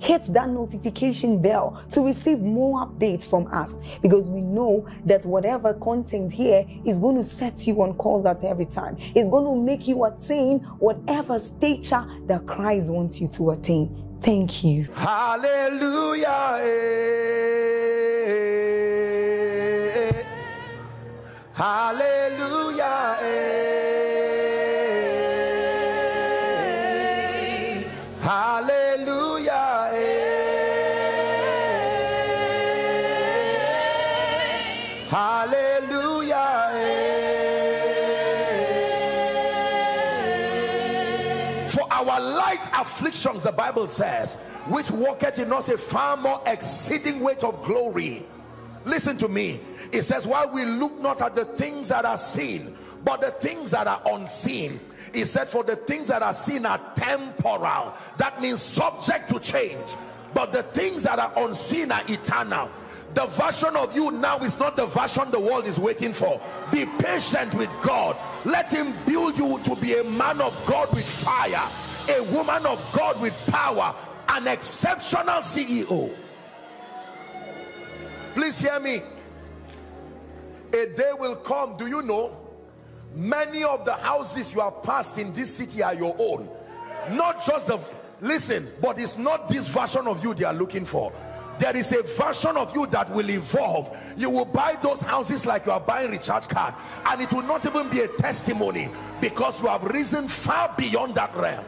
hit that notification bell to receive more updates from us because we know that whatever content here is going to set you on course at every time. It's going to make you attain whatever stature that Christ wants you to attain. Thank you. Hallelujah. eh. Hallelujah. eh. Bible says, which worketh in us a far more exceeding weight of glory. Listen to me. It says, while we look not at the things that are seen, but the things that are unseen. He said, for the things that are seen are temporal. That means subject to change. But the things that are unseen are eternal. The version of you now is not the version the world is waiting for. Be patient with God. Let him build you to be a man of God with fire, a woman of God with power, an exceptional CEO. Please hear me. A day will come, do you know? Many of the houses you have passed in this city are your own. Not just the, listen, but it's not this version of you they are looking for. There is a version of you that will evolve. You will buy those houses like you are buying recharge card, and it will not even be a testimony because you have risen far beyond that realm.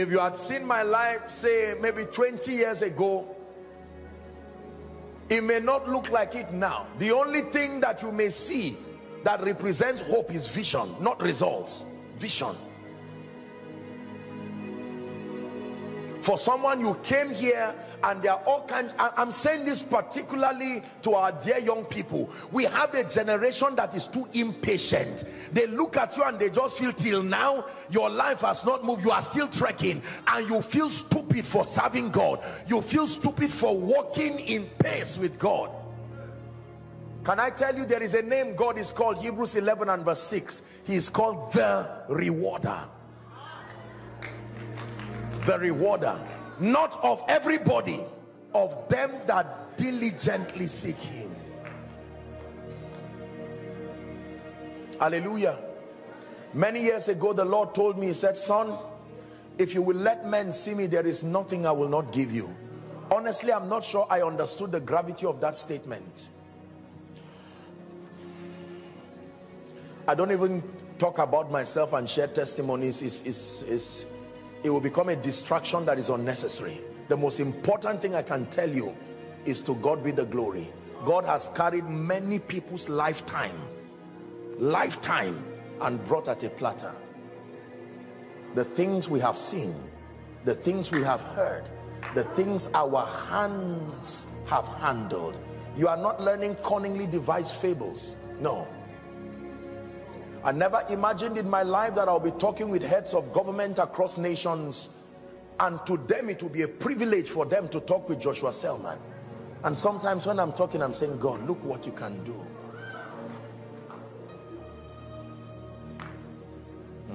If you had seen my life, say maybe 20 years ago, it may not look like it now. The only thing that you may see that represents hope is vision, not results. Vision. For someone you came here and there are all kinds, I'm saying this particularly to our dear young people. We have a generation that is too impatient. They look at you and they just feel till now your life has not moved. You are still trekking and you feel stupid for serving God. You feel stupid for walking in pace with God. Can I tell you there is a name God is called Hebrews 11 and verse 6. He is called the rewarder. The rewarder. Not of everybody, of them that diligently seek him. Hallelujah. Many years ago, the Lord told me, He said, Son, if you will let men see me, there is nothing I will not give you. Honestly, I'm not sure I understood the gravity of that statement. I don't even talk about myself and share testimonies. It's, it's, it's, it will become a distraction that is unnecessary. The most important thing I can tell you is to God be the glory. God has carried many people's lifetime, lifetime, and brought at a platter. The things we have seen, the things we have heard, the things our hands have handled. You are not learning cunningly devised fables. No. I never imagined in my life that I'll be talking with heads of government across nations and to them it will be a privilege for them to talk with Joshua Selman. And sometimes when I'm talking, I'm saying, God, look what you can do. Hmm.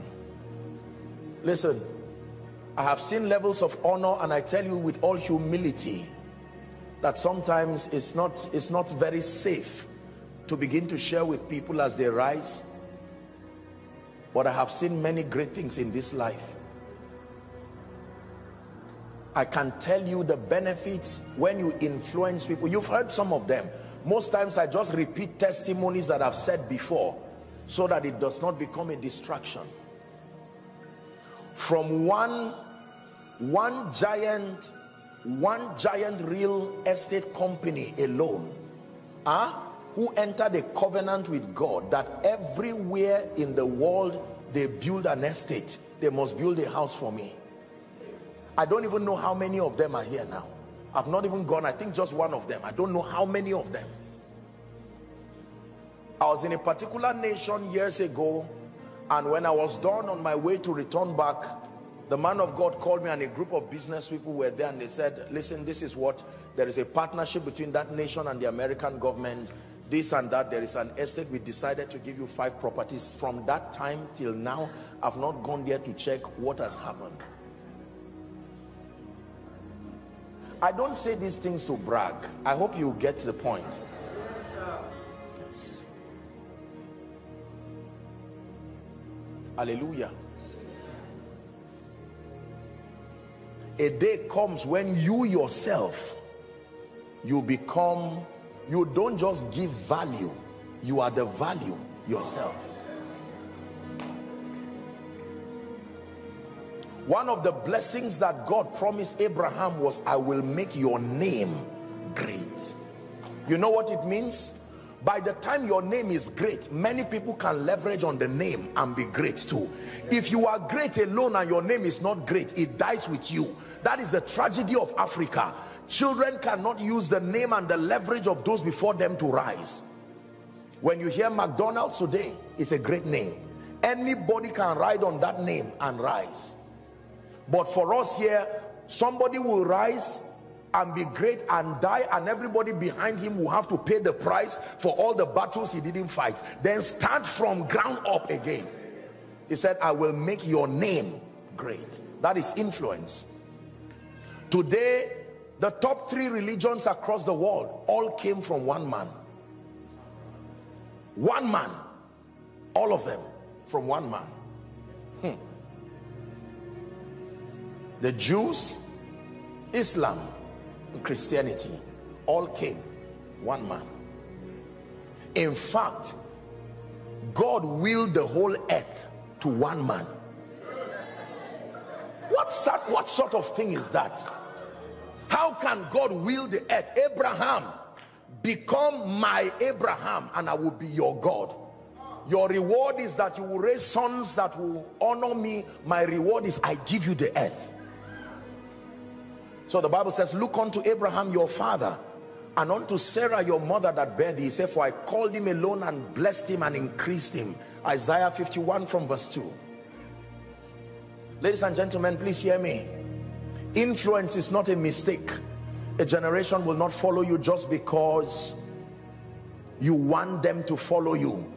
Listen, I have seen levels of honor and I tell you with all humility that sometimes it's not, it's not very safe to begin to share with people as they rise. But I have seen many great things in this life. I can tell you the benefits when you influence people. You've heard some of them. Most times I just repeat testimonies that I've said before so that it does not become a distraction. From one, one giant, one giant real estate company alone, huh, who entered a covenant with God that everywhere in the world they build an estate, they must build a house for me I don't even know how many of them are here now. I've not even gone, I think just one of them. I don't know how many of them. I was in a particular nation years ago and when I was done on my way to return back, the man of God called me and a group of business people were there and they said, listen, this is what, there is a partnership between that nation and the American government, this and that, there is an estate, we decided to give you five properties. From that time till now, I've not gone there to check what has happened. I don't say these things to brag. I hope you get to the point. Yes. Hallelujah. A day comes when you yourself, you become, you don't just give value, you are the value yourself. One of the blessings that God promised Abraham was, I will make your name great. You know what it means? By the time your name is great, many people can leverage on the name and be great too. If you are great alone and your name is not great, it dies with you. That is the tragedy of Africa. Children cannot use the name and the leverage of those before them to rise. When you hear McDonald's today, it's a great name. Anybody can ride on that name and rise but for us here, somebody will rise and be great and die and everybody behind him will have to pay the price for all the battles he didn't fight. Then start from ground up again. He said, I will make your name great. That is influence. Today, the top three religions across the world all came from one man. One man. All of them from one man. Hmm the Jews, Islam, Christianity all came one man. In fact, God willed the whole earth to one man. What sort, what sort of thing is that? How can God will the earth? Abraham, become my Abraham and I will be your God. Your reward is that you will raise sons that will honor me. My reward is I give you the earth. So the Bible says, look unto Abraham your father and unto Sarah your mother that bare thee. He said, for I called him alone and blessed him and increased him. Isaiah 51 from verse 2. Ladies and gentlemen, please hear me. Influence is not a mistake. A generation will not follow you just because you want them to follow you.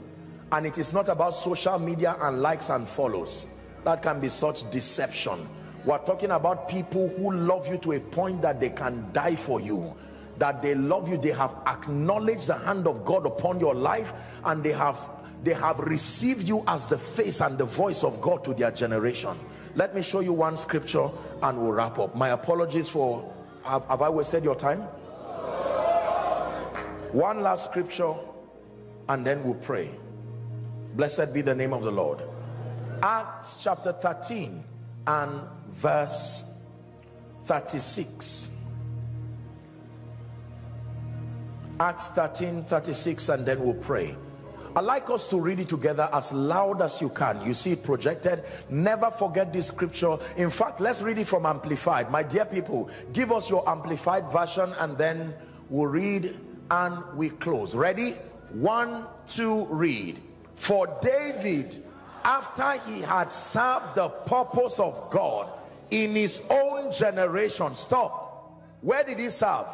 And it is not about social media and likes and follows. That can be such deception we're talking about people who love you to a point that they can die for you that they love you they have acknowledged the hand of God upon your life and they have they have received you as the face and the voice of God to their generation. Let me show you one scripture and we'll wrap up. My apologies for have, have I wasted your time? One last scripture and then we'll pray. Blessed be the name of the Lord. Acts chapter 13 and verse 36 Acts 13 36 and then we'll pray I'd like us to read it together as loud as you can. You see it projected. Never forget this scripture. In fact, let's read it from Amplified. My dear people, give us your Amplified version and then we'll read and we close. Ready? One, two, read. For David, after he had served the purpose of God, in his own generation. Stop. Where did he serve?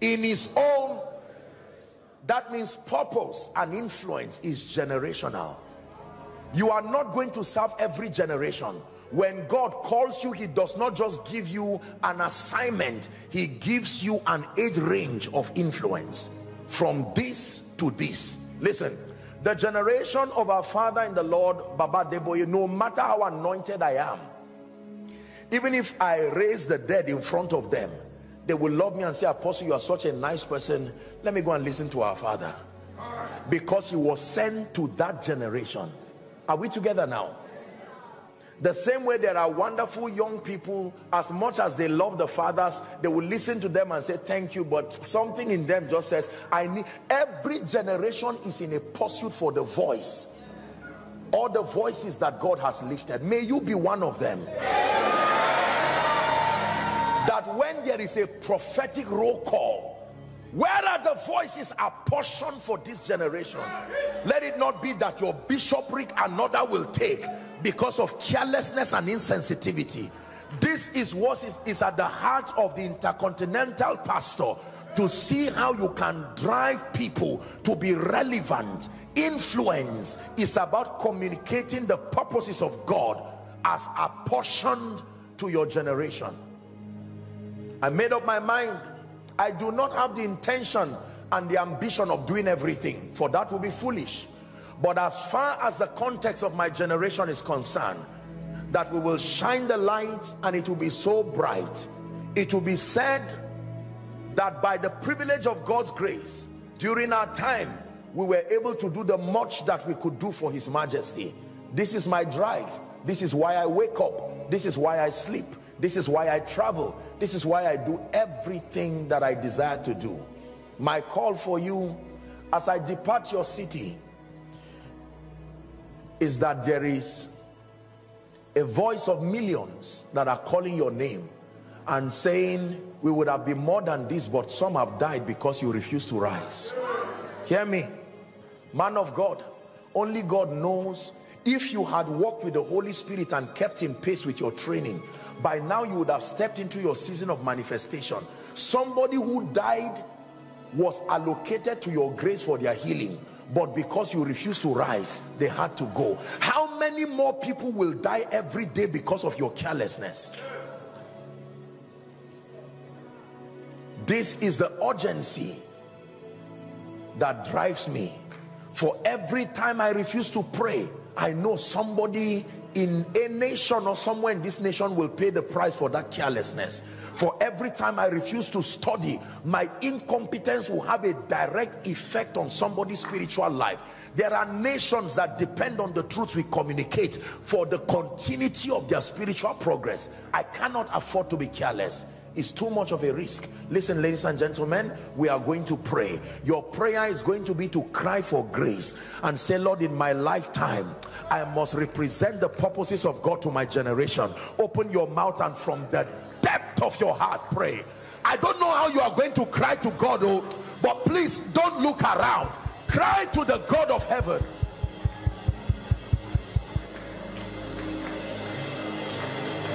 In his own. That means purpose and influence is generational. You are not going to serve every generation. When God calls you he does not just give you an assignment. He gives you an age range of influence from this to this. Listen the generation of our father in the lord baba Adeboye no matter how anointed i am even if i raise the dead in front of them they will love me and say apostle you are such a nice person let me go and listen to our father because he was sent to that generation are we together now the same way there are wonderful young people, as much as they love the fathers, they will listen to them and say, thank you. But something in them just says, I need, every generation is in a pursuit for the voice. All the voices that God has lifted. May you be one of them. That when there is a prophetic roll call, where are the voices apportioned for this generation? Let it not be that your bishopric another will take because of carelessness and insensitivity. This is what is, is at the heart of the intercontinental pastor to see how you can drive people to be relevant. Influence is about communicating the purposes of god as apportioned to your generation i made up my mind. I do not have the intention and the ambition of doing everything for that will be foolish. But as far as the context of my generation is concerned that we will shine the light and it will be so bright. It will be said that by the privilege of God's grace during our time we were able to do the much that we could do for his majesty. This is my drive. This is why I wake up. This is why I sleep this is why I travel. This is why I do everything that I desire to do. My call for you as I depart your city is that there is a voice of millions that are calling your name and saying we would have been more than this but some have died because you refuse to rise. Hear me. Man of God only God knows if you had walked with the Holy Spirit and kept in pace with your training by now you would have stepped into your season of manifestation. Somebody who died was allocated to your grace for their healing but because you refused to rise they had to go. How many more people will die every day because of your carelessness? This is the urgency that drives me. For every time I refuse to pray I know somebody in a nation or somewhere in this nation will pay the price for that carelessness. For every time I refuse to study my incompetence will have a direct effect on somebody's spiritual life. There are nations that depend on the truth we communicate for the continuity of their spiritual progress. I cannot afford to be careless is too much of a risk. Listen ladies and gentlemen we are going to pray. Your prayer is going to be to cry for grace and say lord in my lifetime i must represent the purposes of god to my generation. Open your mouth and from the depth of your heart pray. I don't know how you are going to cry to god oh but please don't look around. Cry to the god of heaven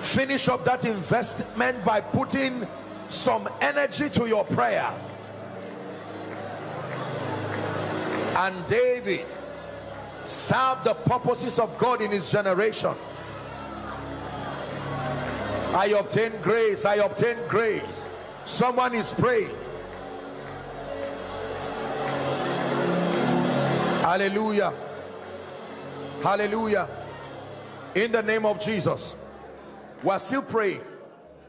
finish up that investment by putting some energy to your prayer. And David served the purposes of God in his generation. I obtain grace I obtain grace. Someone is praying. Hallelujah. Hallelujah. In the name of Jesus we're still praying.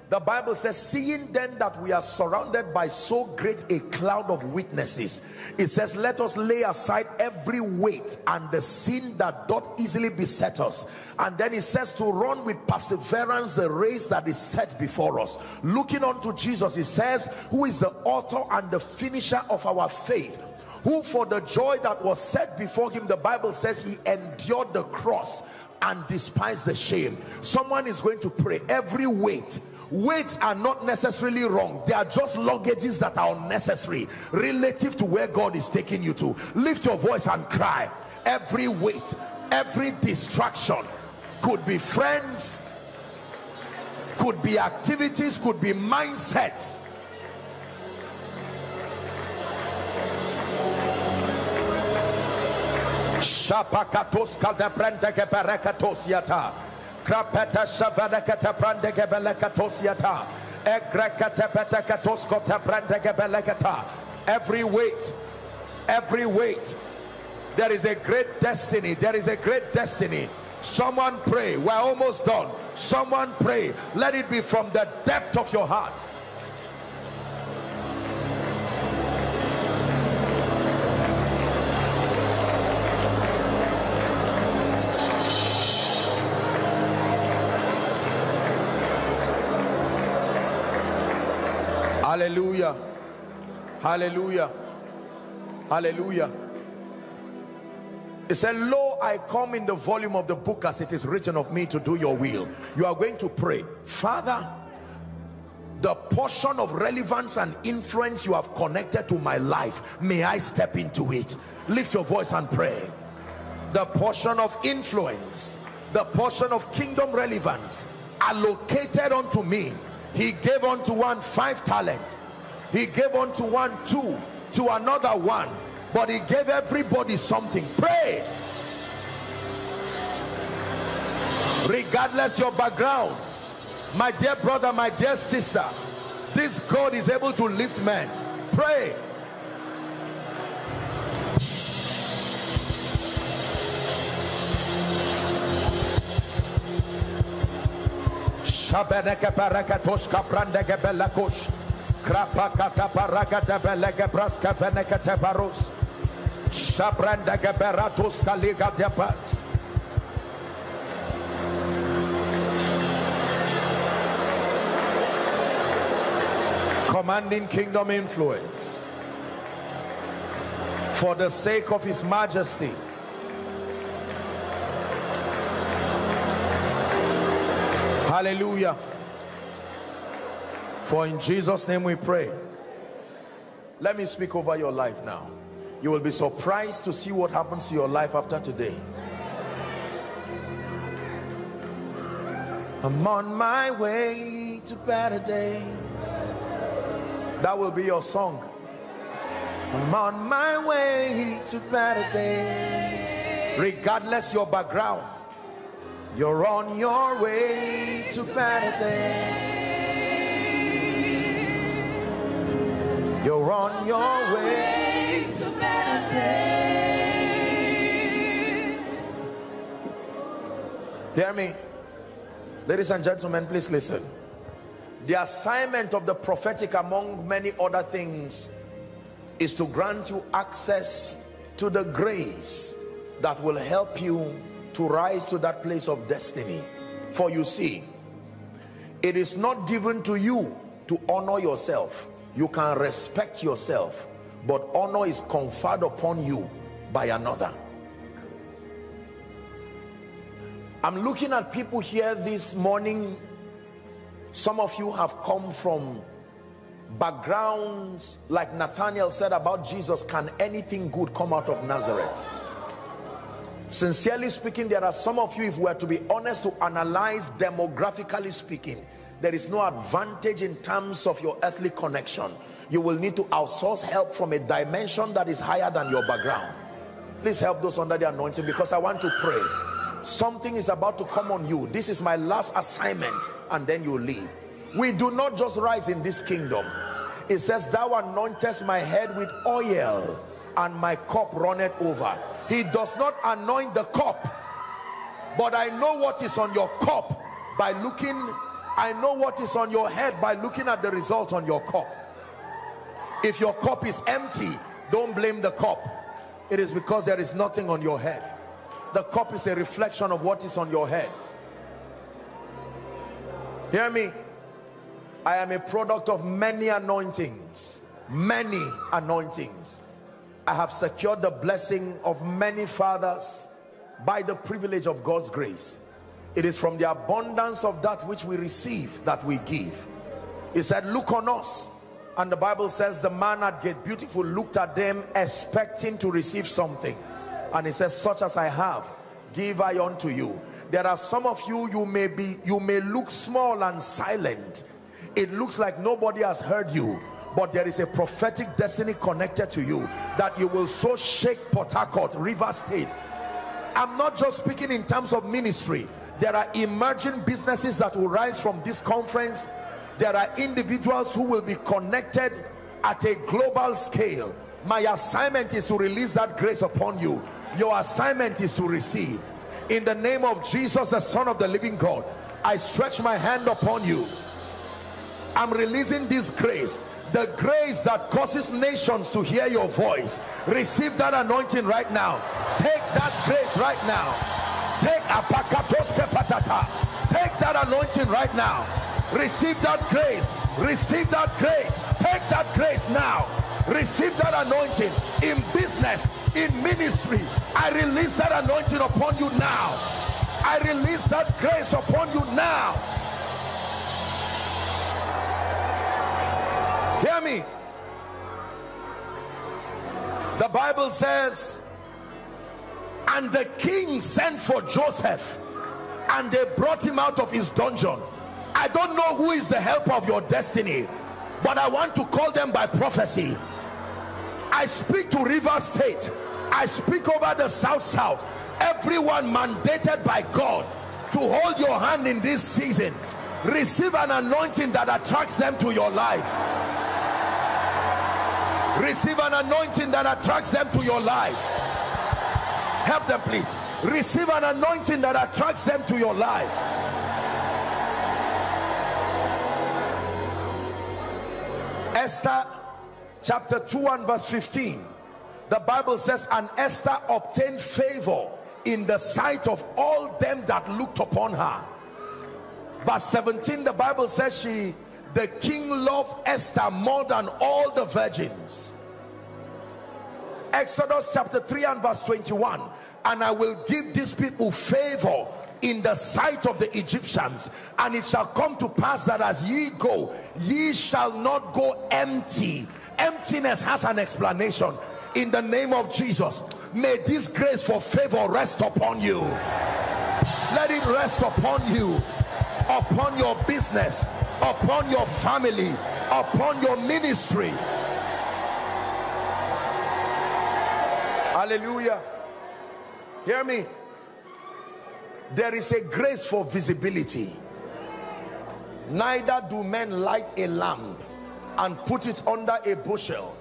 The bible says seeing then that we are surrounded by so great a cloud of witnesses it says let us lay aside every weight and the sin that doth easily beset us. And then it says to run with perseverance the race that is set before us. Looking unto jesus it says who is the author and the finisher of our faith who for the joy that was set before him the bible says he endured the cross and despise the shame. Someone is going to pray. Every weight weights are not necessarily wrong. They are just luggages that are unnecessary relative to where god is taking you to. Lift your voice and cry. Every weight every distraction could be friends could be activities could be mindsets Shapakatoska de brendeke berekatosiata. Krapeta shavadekete brendeke belekatosiata. Egrekete betekatosko te brendeke belekata. Every weight, every weight, there is a great destiny. There is a great destiny. Someone pray. We're almost done. Someone pray. Let it be from the depth of your heart. Hallelujah. Hallelujah. Hallelujah. It said, Lo, I come in the volume of the book as it is written of me to do your will. You are going to pray, Father, the portion of relevance and influence you have connected to my life, may I step into it. Lift your voice and pray. The portion of influence, the portion of kingdom relevance allocated unto me he gave unto one five talent. He gave unto one two to another one. But he gave everybody something. Pray. Regardless your background my dear brother my dear sister this God is able to lift men. Pray Shabeneke belakosh. Krapakata tebaros. Shabrandeke beratos kaliga. Commanding kingdom influence for the sake of his majesty Hallelujah. For in Jesus' name we pray. Let me speak over your life now. You will be surprised to see what happens to your life after today. I'm on my way to better days. That will be your song. I'm on my way to better days. Regardless your background you're on your way to better days. You're on your way to better days. Hear me. Ladies and gentlemen, please listen. The assignment of the prophetic, among many other things, is to grant you access to the grace that will help you to rise to that place of destiny. For you see it is not given to you to honor yourself. You can respect yourself but honor is conferred upon you by another. I'm looking at people here this morning. Some of you have come from backgrounds like nathaniel said about jesus can anything good come out of nazareth sincerely speaking there are some of you if we are to be honest to analyze demographically speaking there is no advantage in terms of your earthly connection. You will need to outsource help from a dimension that is higher than your background. Please help those under the anointing because i want to pray. Something is about to come on you. This is my last assignment and then you leave. We do not just rise in this kingdom. It says thou anointest my head with oil and my cup runneth over he does not anoint the cup but i know what is on your cup by looking i know what is on your head by looking at the result on your cup. If your cup is empty don't blame the cup. It is because there is nothing on your head. The cup is a reflection of what is on your head. Hear me? I am a product of many anointings. Many anointings I have secured the blessing of many fathers by the privilege of God's grace. it is from the abundance of that which we receive that we give. He said look on us. And the bible says the man at gate beautiful looked at them expecting to receive something. And he says such as i have give i unto you. There are some of you you may be you may look small and silent. It looks like nobody has heard you but there is a prophetic destiny connected to you that you will so shake Port Harcourt, River State. I'm not just speaking in terms of ministry. There are emerging businesses that will rise from this conference. There are individuals who will be connected at a global scale. My assignment is to release that grace upon you. Your assignment is to receive. In the name of Jesus, the Son of the living God, I stretch my hand upon you. I'm releasing this grace the grace that causes nations to hear your voice receive that anointing right now. Take that grace right now. Take take that anointing right now. Receive that grace. Receive that grace. Take that grace now. Receive that anointing in business in ministry. I release that anointing upon you now. I release that grace upon you now hear me. The bible says and the king sent for joseph and they brought him out of his dungeon. I don't know who is the helper of your destiny but i want to call them by prophecy. I speak to river state. I speak over the south south. Everyone mandated by god to hold your hand in this season. Receive an anointing that attracts them to your life receive an anointing that attracts them to your life. Help them please. Receive an anointing that attracts them to your life. Esther chapter 2 and verse 15 the Bible says and Esther obtained favor in the sight of all them that looked upon her. Verse 17 the Bible says she the king loved Esther more than all the virgins. Exodus chapter 3 and verse 21 and I will give these people favor in the sight of the Egyptians. And it shall come to pass that as ye go ye shall not go empty. Emptiness has an explanation. In the name of Jesus may this grace for favor rest upon you. Let it rest upon you upon your business upon your family upon your ministry. Hallelujah. Hear me. There is a grace for visibility. Neither do men light a lamp and put it under a bushel.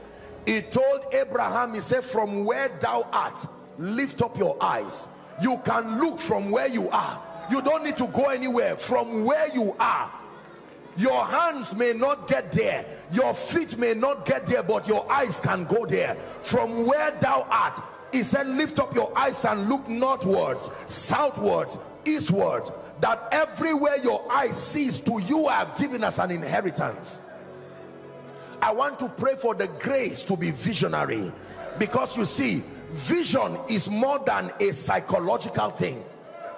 He told abraham he said from where thou art lift up your eyes. You can look from where you are. You don't need to go anywhere. From where you are your hands may not get there your feet may not get there but your eyes can go there. From where thou art he said lift up your eyes and look northwards southwards eastwards that everywhere your eyes sees to you I have given us an inheritance. I want to pray for the grace to be visionary because you see vision is more than a psychological thing.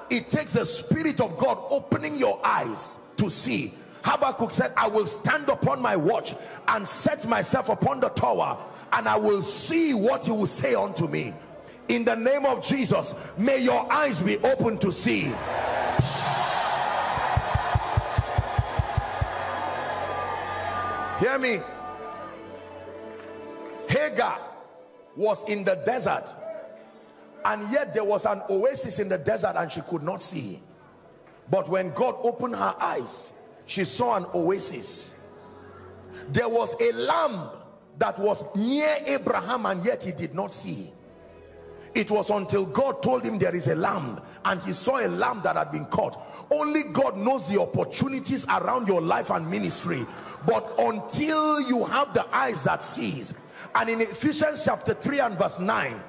It takes the spirit of God opening your eyes to see Habakkuk said I will stand upon my watch and set myself upon the tower and I will see what you will say unto me. In the name of Jesus may your eyes be open to see. Hear me. Hagar was in the desert and yet there was an oasis in the desert and she could not see. But when God opened her eyes she saw an oasis. There was a lamb that was near Abraham and yet he did not see. It was until God told him there is a lamb and he saw a lamb that had been caught. Only God knows the opportunities around your life and ministry. But until you have the eyes that sees and in Ephesians chapter 3 and verse 9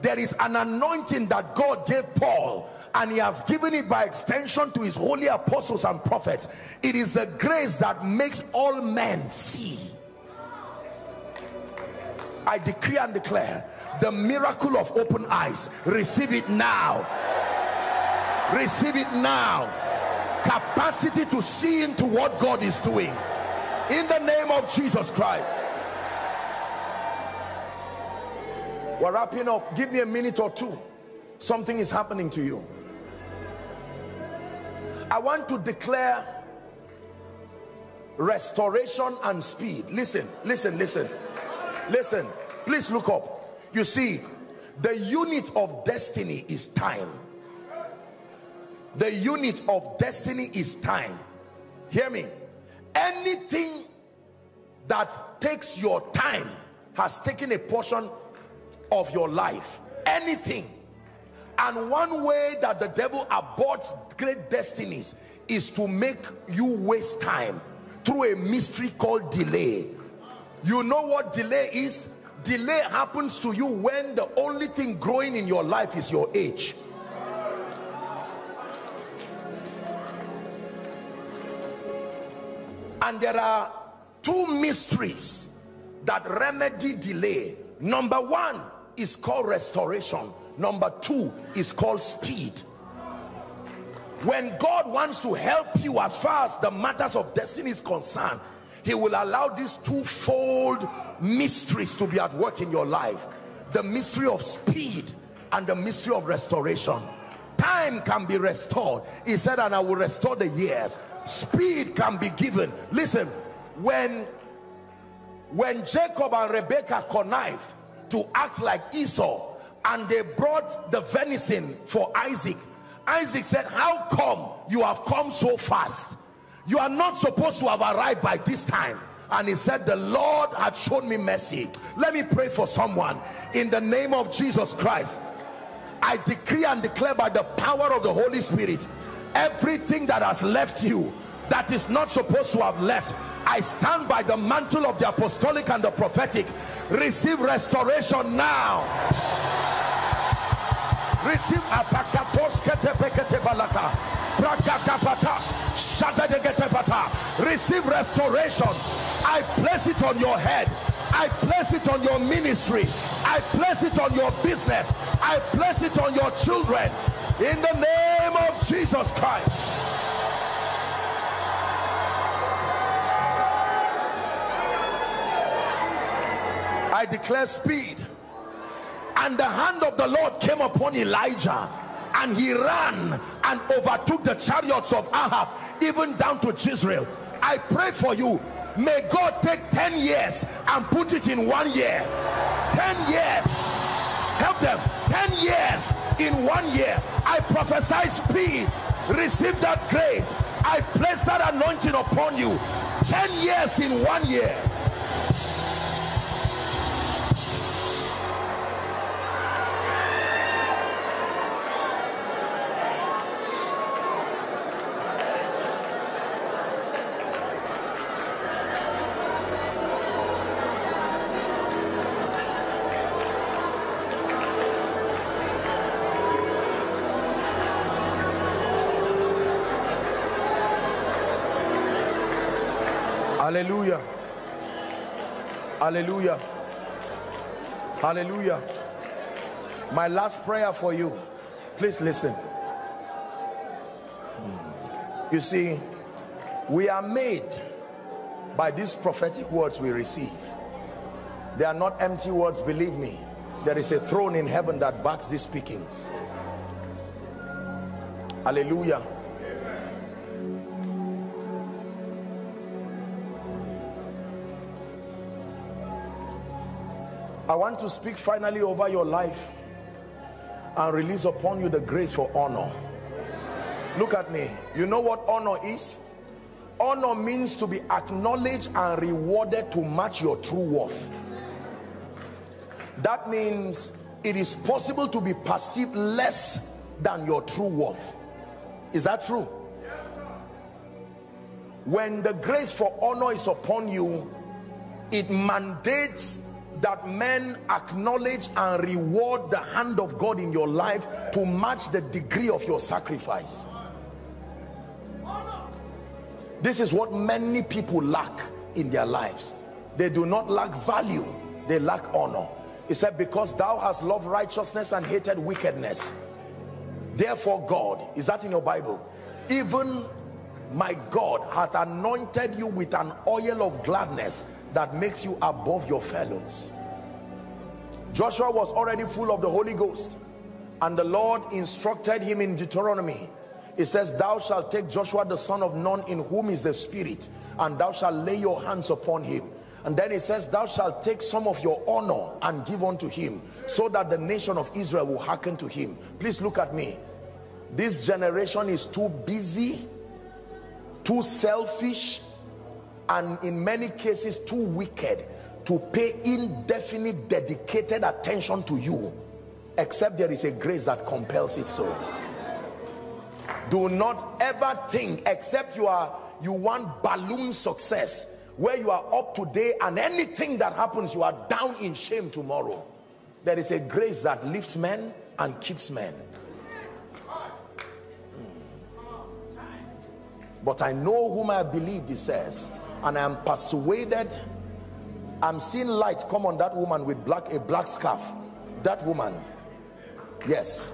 there is an anointing that God gave Paul and he has given it by extension to his holy apostles and prophets. It is the grace that makes all men see. I decree and declare the miracle of open eyes. Receive it now. Receive it now. Capacity to see into what God is doing. In the name of Jesus Christ. We're wrapping up. Give me a minute or two. Something is happening to you I want to declare restoration and speed. Listen listen listen. Listen please look up. You see the unit of destiny is time. The unit of destiny is time. Hear me. Anything that takes your time has taken a portion of your life. Anything and one way that the devil aborts great destinies is to make you waste time through a mystery called delay. You know what delay is? Delay happens to you when the only thing growing in your life is your age. And there are two mysteries that remedy delay. Number one is called restoration number two is called speed. When God wants to help you as far as the matters of destiny is concerned he will allow these twofold mysteries to be at work in your life. The mystery of speed and the mystery of restoration. Time can be restored. He said and I will restore the years. Speed can be given. Listen when when Jacob and Rebekah connived to act like Esau and they brought the venison for Isaac. Isaac said how come you have come so fast? You are not supposed to have arrived by this time. And he said the Lord had shown me mercy. Let me pray for someone. In the name of Jesus Christ I decree and declare by the power of the Holy Spirit everything that has left you that is not supposed to have left I stand by the mantle of the apostolic and the prophetic. Receive restoration now receive receive restoration. I place it on your head. I place it on your ministry. I place it on your business. I place it on your children. In the name of Jesus Christ. I declare speed and the hand of the Lord came upon Elijah and he ran and overtook the chariots of Ahab even down to Jezreel. I pray for you. May God take 10 years and put it in one year. 10 years. Help them. 10 years in one year. I prophesy speed. Receive that grace. I place that anointing upon you. 10 years in one year hallelujah. Hallelujah. My last prayer for you. Please listen. Hmm. You see we are made by these prophetic words we receive. They are not empty words believe me. There is a throne in heaven that backs these speakings. Hallelujah I want to speak finally over your life and release upon you the grace for honor. Look at me. You know what honor is? Honor means to be acknowledged and rewarded to match your true worth. That means it is possible to be perceived less than your true worth. Is that true? When the grace for honor is upon you, it mandates that men acknowledge and reward the hand of God in your life to match the degree of your sacrifice. This is what many people lack in their lives. They do not lack value they lack honor. He said because thou hast loved righteousness and hated wickedness. Therefore, God, is that in your Bible? Even my God hath anointed you with an oil of gladness that makes you above your fellows. Joshua was already full of the Holy Ghost and the Lord instructed him in Deuteronomy. It says thou shalt take Joshua the son of Nun in whom is the spirit and thou shalt lay your hands upon him. And then it says thou shalt take some of your honor and give unto him so that the nation of Israel will hearken to him. Please look at me. This generation is too busy too selfish and in many cases too wicked to pay indefinite dedicated attention to you except there is a grace that compels it so. Do not ever think except you are you want balloon success where you are up today and anything that happens you are down in shame tomorrow. There is a grace that lifts men and keeps men. Hmm. But I know whom I believe he says and I am persuaded I'm seeing light come on that woman with black a black scarf. That woman yes.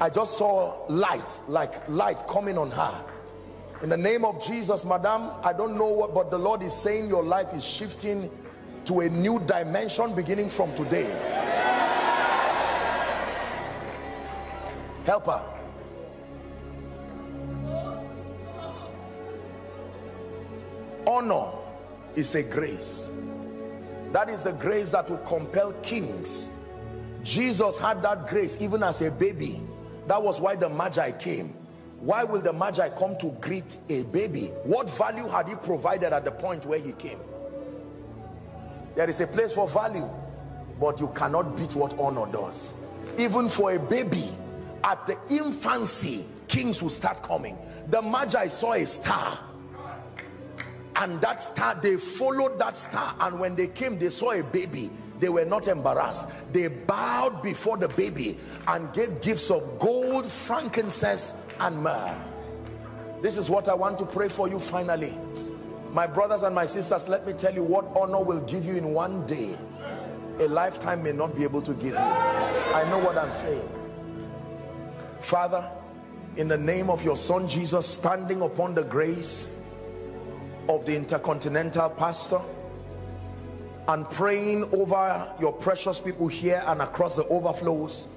I just saw light like light coming on her. In the name of Jesus madam I don't know what but the Lord is saying your life is shifting to a new dimension beginning from today. Help her honor is a grace. That is the grace that will compel kings. Jesus had that grace even as a baby. That was why the Magi came. Why will the Magi come to greet a baby? What value had he provided at the point where he came? There is a place for value but you cannot beat what honor does. Even for a baby at the infancy kings will start coming. The Magi saw a star and that star they followed that star. And when they came they saw a baby. They were not embarrassed. They bowed before the baby and gave gifts of gold frankincense and myrrh. This is what i want to pray for you finally. My brothers and my sisters let me tell you what honor will give you in one day. A lifetime may not be able to give you. I know what i'm saying. Father in the name of your son jesus standing upon the grace of the intercontinental pastor and praying over your precious people here and across the overflows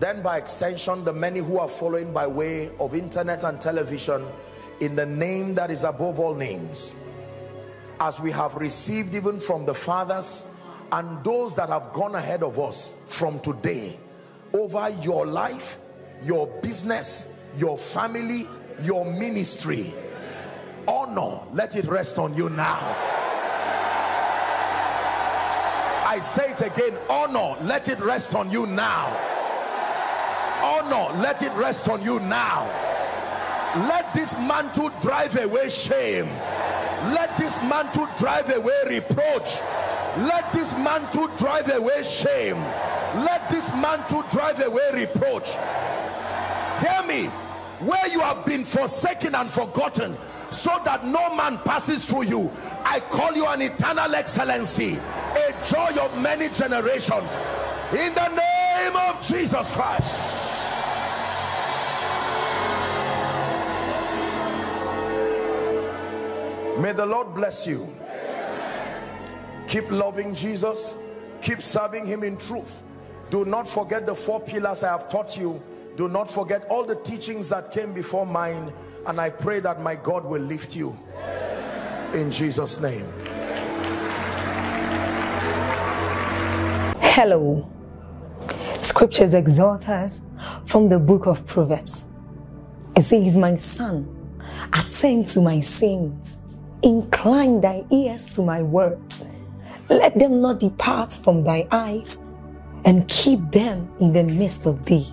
then by extension the many who are following by way of internet and television in the name that is above all names as we have received even from the fathers and those that have gone ahead of us from today over your life your business your family your ministry honor let it rest on you now. I say it again honor let it rest on you now. Honor let it rest on you now. Let this mantle drive away shame. Let this mantle drive away reproach. Let this mantle drive away shame. Let this mantle drive away reproach. Hear me where you have been forsaken and forgotten so that no man passes through you. I call you an eternal excellency. A joy of many generations. In the name of jesus christ. May the lord bless you. Keep loving jesus. Keep serving him in truth. Do not forget the four pillars i have taught you do not forget all the teachings that came before mine and I pray that my God will lift you in Jesus name Hello. Scriptures exhort us from the book of Proverbs. It says, My son, attend to my sayings, incline thy ears to my words, let them not depart from thy eyes, and keep them in the midst of thee.